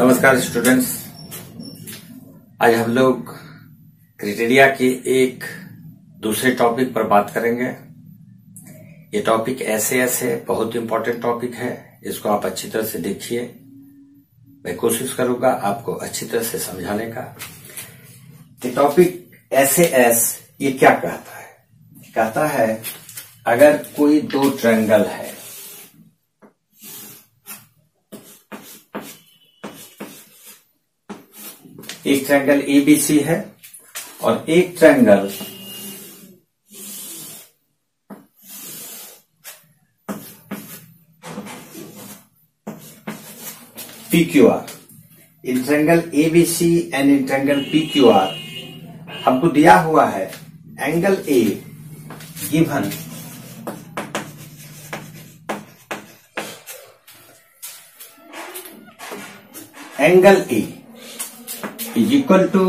नमस्कार स्टूडेंट्स आज हम लोग क्रिटेरिया के एक दूसरे टॉपिक पर बात करेंगे। ये टॉपिक ऐसे ऐसे बहुत इंपॉर्टेंट टॉपिक है इसको आप अच्छी तरह से देखिए। मैं कोशिश करूँगा आपको अच्छी तरह से समझाने का। कि टॉपिक ऐसे एस ये क्या कहता है? कहता है, अगर कोई दो ट्रायंगल है एक ट्रायंगल एबीसी है और एक triangle PQR in triangle ABC and in triangle PQR हमको दिया हुआ है angle A given. Angle A is equal to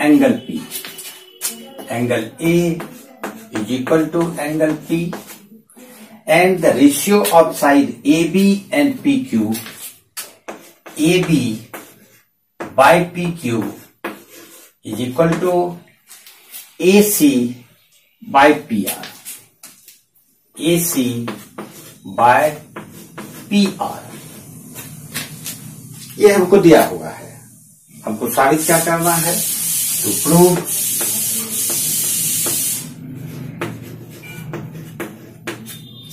angle P angle A is equal to angle P and the ratio of side A B and P Q A B by P Q is equal to A C by P R A C by P R ये हमको दिया हुआ है। हमको साबित क्या करना है? टू प्रूव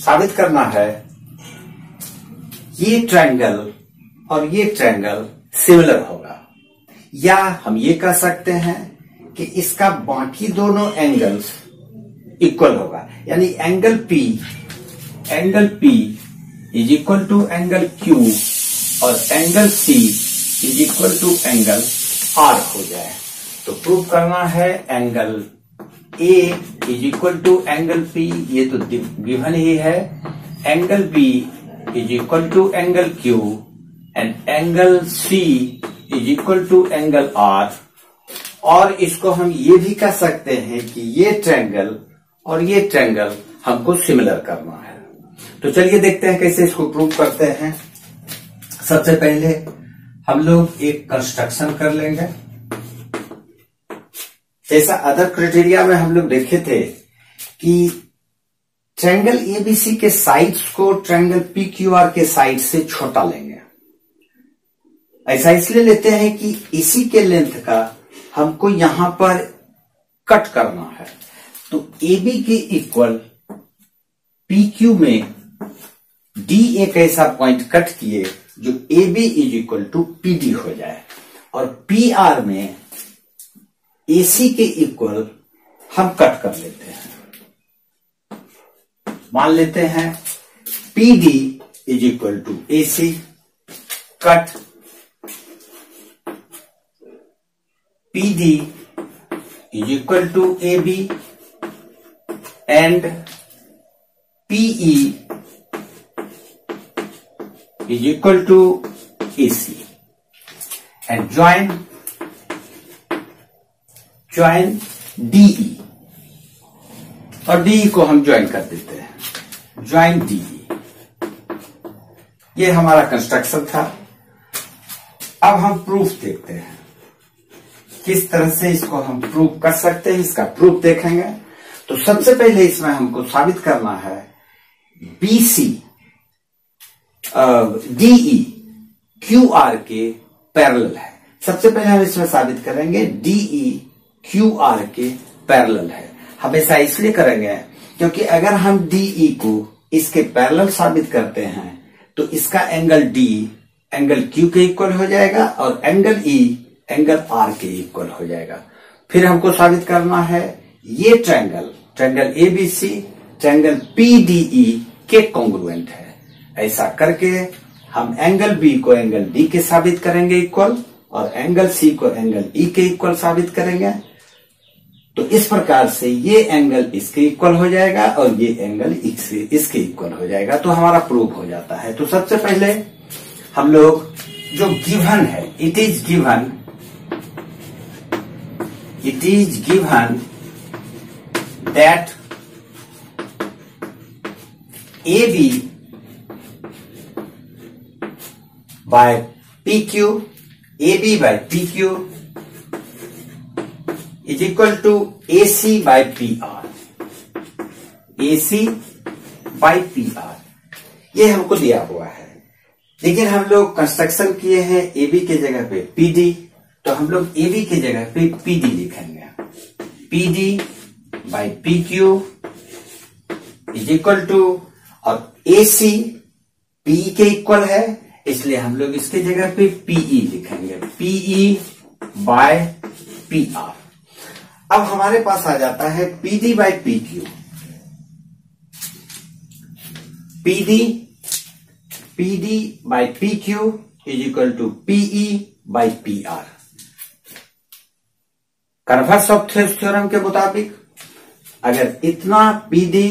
साबित करना है, ये ट्रायंगल और ये ट्रायंगल सिमिलर होगा। या हम ये कह सकते हैं कि इसका बाकी दोनों एंगल्स इक्वल होगा। यानी angle P angle P is equal to angle Q और angle C is equal to angle R हो जाए। तो प्रूव करना है angle A is equal to angle P ये तो गिवन ही है। Angle B is equal to angle Q and angle C is equal to angle R और इसको हम ये भी कह सकते हैं कि ये ट्रैंगल और ये ट्रैंगल हमको सिमिलर करना है। तो चलिए देखते हैं कैसे इसको प्रूव करते हैं। सबसे पहले हम लोग एक कंस्ट्रक्शन कर लेंगे। जैसा अदर क्राइटेरिया में हम लोग देखे थे कि ट्रायंगल एबीसी के साइड्स को ट्रायंगल पी क्यू आर के साइड से छोटा लेंगे। ऐसा इसलिए लेते हैं कि इसी के लेंथ का हमको यहाँ पर कट करना है। तो एबी के इक्वल पी क्यू में डी एक ऐसा पॉइंट कट किए जो A B is equal to P D हो जाए। और पी आर में ए सी के इक्वल हम कट कर लेते हैं। मान लेते हैं P D is equal to A C cut P D is equal to A B and PE is equal to AC and join join DE और DE को हम ज्वाइन कर देते हैं। ज्वाइन DE ये हमारा कंस्ट्रक्शन था। अब हम प्रूफ देखते हैं। किस तरह से इसको हम प्रूफ कर सकते हैं, इसका प्रूफ देखेंगे। तो सबसे पहले इसमें हमको साबित करना है BC डीई क्यू आर के पैरल है। सबसे पहले हम इसमें साबित करेंगे डीई क्यू आर के पैरल है। हमेशा इसलिए करेंगे क्योंकि अगर हम डीई को इसके पैरल साबित करते हैं तो इसका एंगल डी एंगल क्यू के इक्वल हो जाएगा और एंगल ई एंगल आर के इक्वल हो जाएगा। फिर हमको साबित करना है ये triangle triangle ABC triangle PDE के कॉन्ग्रुएंट है। ऐसा करके हम एंगल बी को एंगल डी के साबित करेंगे इक्वल और एंगल सी को एंगल ई के इक्वल साबित करेंगे। तो इस प्रकार से ये एंगल इसके इक्वल हो जाएगा और ये एंगल इसके इसके इक्वल हो जाएगा। तो हमारा प्रूफ हो जाता है। तो सबसे पहले हम लोग जो गिवन है it is given it is given that A B by PQ is equal to A C by P R A by P R ये हमको दिया हुआ है। लेकिन हम लोग कंस्ट्रक्शन किए हैं ए बी के जगह पे डी तो हम लोग ए बी के जगह पे पी डी लिखेंगे। P D by P Q is equal to और ए सी पी के इक्वल है इसलिए हम लोग इसके जगह पे पीई लिखेंगे। पीई बाय पी आर अब हमारे पास आ जाता है P D by P Q P D P D by P Q is equal to PE by P R converse of theorem के मुताबिक, अगर इतना P D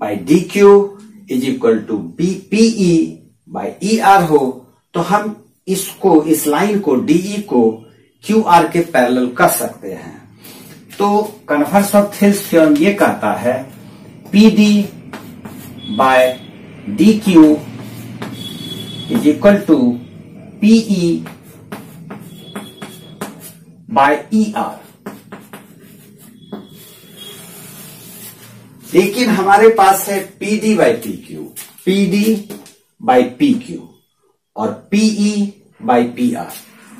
by D Q is equal to B PE by E R हो तो हम इसको, इस line को डीई को क्यू आर के पैरेलल कर सकते हैं। तो कन्वर्स ऑफ़ थिल्स थ्योरम ये कहता है P D by D Q is equal to PE by E R लेकिन हमारे पास है P D by P Q P D by P Q और पीई बाई पी आर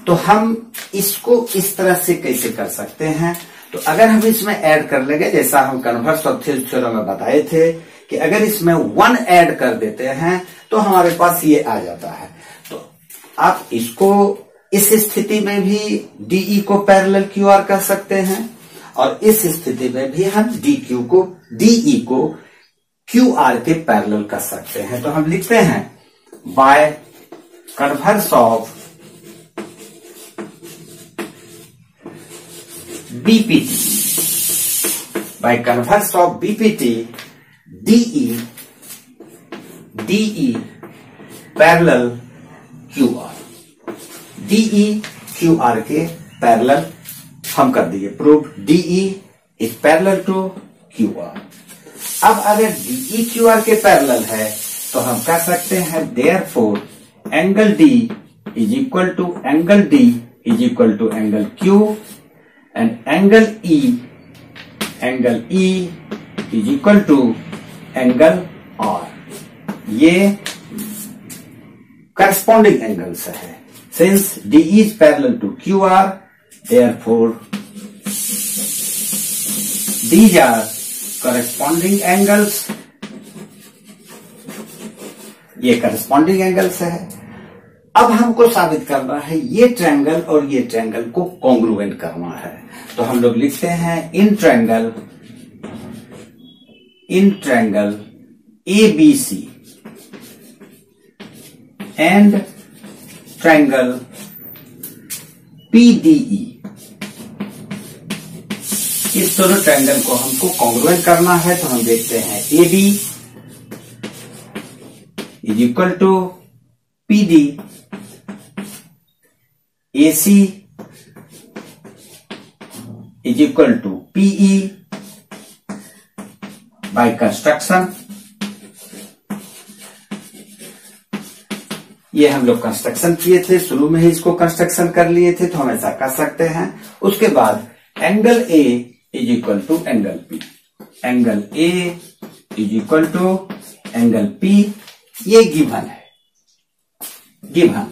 तो हम इसको इस तरह से कैसे कर सकते हैं? तो अगर हम इसमें ऐड कर लेंगे, जैसा हम कन्वर्स ऑफ़ थ्योरम में बताए थे कि अगर इसमें वन ऐड कर देते हैं तो हमारे पास ये आ जाता है। तो आप इसको इस स्थिति में भी डीई को पैरेलल क्यू आर कर सकते हैं और इस स्थिति में भी हम डी क्यू को डीई को क्यू आर के पैरेलल कर सकते हैं। तो हम लिखते हैं by converse of BPT by converse of BPT DE DE parallel Q R DE Q R के पैरेलल हम कर दिए proof DE is parallel to Q R अब अगर डीई क्यू आर के पैरेलल है तो हम कह सकते हैं therefore angle D is equal to angle D is equal to angle Q and angle E angle E is equal to angle R ये करस्पॉन्डिंग एंगल्स है। Since D is parallel to Q R therefore these are corresponding angles. ये corresponding angles है। अब हमको साबित करना है, ये ट्रायंगल और ये ट्रैंगल को कॉन्ग्रुएंट करना है। तो हम लोग लिखते हैं in triangle in triangle A B C and triangle PDE इस दोनों ट्रायंगल को हमको कॉन्ग्रुएंट करना है तो हम देखते हैं A B equal to P D A C is equal to PE by construction ये हम लोग कंस्ट्रक्शन किए थे, शुरू में ही इसको कंस्ट्रक्शन कर लिए थे तो हम ऐसा कर सकते हैं। उसके बाद angle A is equal to angle P angle A is equal to angle P ये गिवन है। गिवन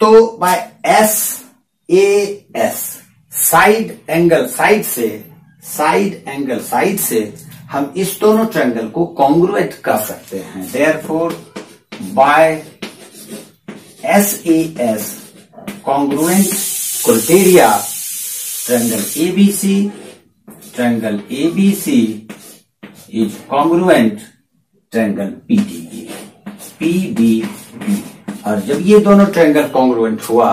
तो by S A S side angle side से साइड एंगल साइड से हम इस दोनों ट्रैंगल को कॉन्ग्रुएट कर सकते हैं। Therefore by S A S congruent criteria triangle ABC triangle ABC is congruent triangle is congruent P D B और जब ये दोनों ट्रैंगल कॉन्ग्रुएंट हुआ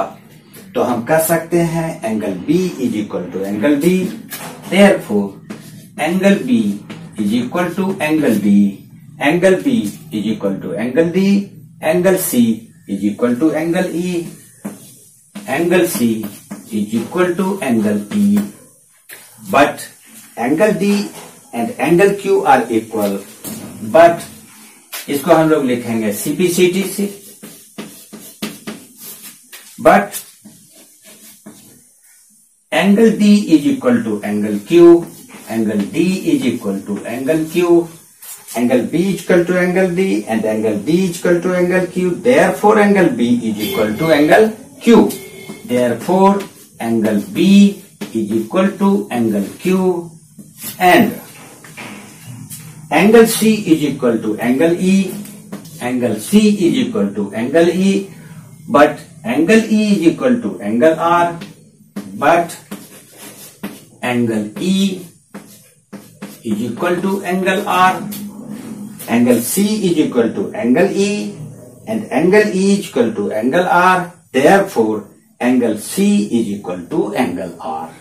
तो हम कह सकते हैं angle B is equal to angle D there angle B is equal to angle D angle B is equal to angle D angle C is equal to angle E angle C is equal to angle E but angle D and angle Q are equal but इसको हम लोग लिखेंगे CPCT से but angle D is equal to angle Q angle D is equal to angle Q angle B is equal to angle D and angle D is equal to angle Q therefore angle B is equal to angle Q therefore angle B is equal to angle Q and angle C is equal to angle E. Angle C is equal to angle E, but angle E is equal to angle R, but angle E is equal to angle R, angle C is equal to angle E, and angle E is equal to angle R. Therefore, angle C is equal to angle R.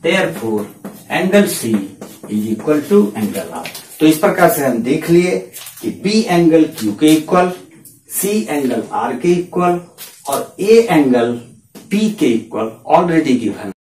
Therefore, angle C is equal to angle R. तो इस प्रकार से हम देख लिए कि B angle Q के equal C angle R के इक्वल और ए एंगल पी के इक्वल ऑलरेडी गिवन